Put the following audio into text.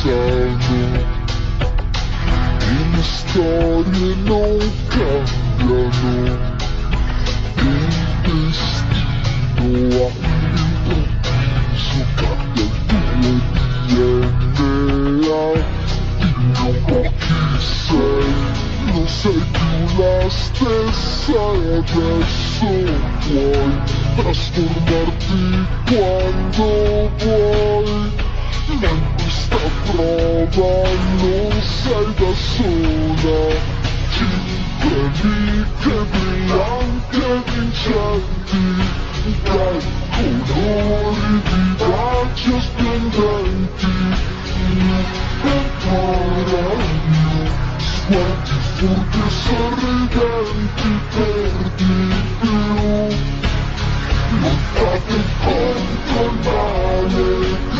sano e le storie non cambiano il destino all'improvviso cambia il tuo DNA dimmi un po' chi sei non sei più la stessa e adesso trasformarti quando questa prova non sei da sola cinque che brillanti vincenti dai colori vivaci e splendenti ancora io sguardi furbi e sorridenti per di più lottate contro il male